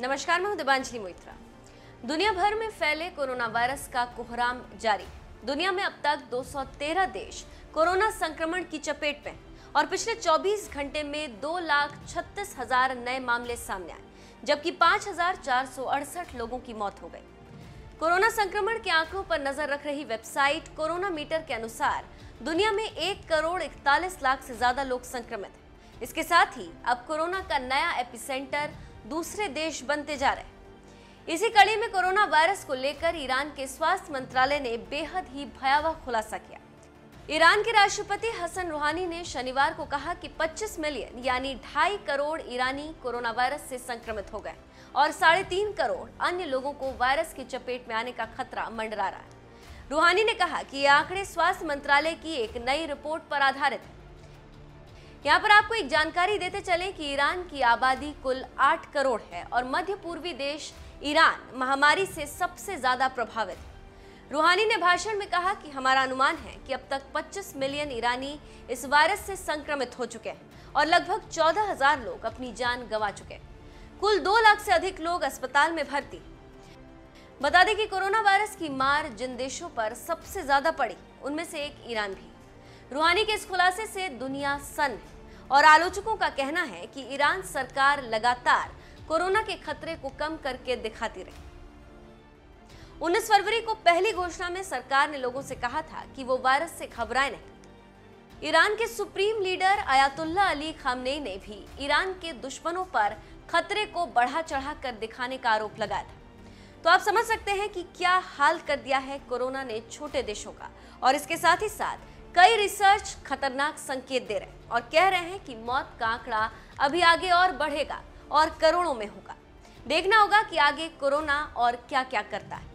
नमस्कार, मैं हूँ दिबांजलि मोइत्रा। दुनिया भर में फैले कोरोना वायरस का कोहराम जारी। दुनिया में अब तक 213 देश कोरोना संक्रमण की चपेट में और पिछले 24 घंटे में दो लाख छत्तीस हज़ार नए मामले सामने आए, जबकि पाँच हज़ार चार सौ अड़सठ लोगों की मौत हो गई। कोरोना संक्रमण के आंकड़ों पर नज़र रख रही वेबसाइट कोरोना मीटर के अनुसार, दुनिया में एक करोड़ इकतालीस लाख से ज़्यादा लोग संक्रमित हैं। इसके साथ ही अब कोरोना का नया एपिसेंटर दूसरे देश बनते जा रहे इसी कड़ी में कोरोना वायरस को लेकर ईरान के स्वास्थ्य मंत्रालय ने बेहद ही भयावह खुलासा किया। ईरान के राष्ट्रपति हसन रूहानी ने शनिवार को कहा कि 25 मिलियन, यानी ढाई करोड़ ईरानी कोरोना वायरस से संक्रमित हो गए और साढ़े तीन करोड़ अन्य लोगों को वायरस की चपेट में आने का खतरा मंडरा रहा है। रूहानी ने कहा कि ये आंकड़े स्वास्थ्य मंत्रालय की एक नई रिपोर्ट पर आधारित है। यहाँ पर आपको एक जानकारी देते चले कि ईरान की आबादी कुल 8 करोड़ है और मध्य पूर्वी देश ईरान महामारी से सबसे ज़्यादा प्रभावित। है रूहानी ने भाषण में कहा कि हमारा अनुमान है कि अब तक 25 मिलियन ईरानी इस वायरस से संक्रमित हो चुके हैं और लगभग चौदह हज़ार लोग अपनी जान गंवा चुके हैं। कुल दो लाख से अधिक लोग अस्पताल में भर्ती। बता दें कि कोरोना वायरस की मार जिन देशों पर सबसे ज़्यादा पड़ी, उनमें से एक ईरान भी। रूहानी के इस खुलासे से दुनिया सन और आलोचकों का कहना है कि ईरान सरकार लगातार कोरोना के खतरे को कम करके दिखाती रही। 19 फरवरी को पहली घोषणा में सरकार ने लोगों से कहा था कि वो वायरस से घबराए नहीं। ईरान के supreme leader Ayatollah Ali Khamenei ने भी ईरान के दुश्मनों पर खतरे को बढ़ा चढ़ा कर दिखाने का आरोप लगाया था। तो आप समझ सकते हैं कि क्या हाल कर दिया है कोरोना ने छोटे देशों का। और इसके साथ ही साथ कई रिसर्च खतरनाक संकेत दे रहे हैं और कह रहे हैं कि मौत का आंकड़ा अभी आगे और बढ़ेगा और करोड़ों में होगा। देखना होगा कि आगे कोरोना और क्या क्या करता है।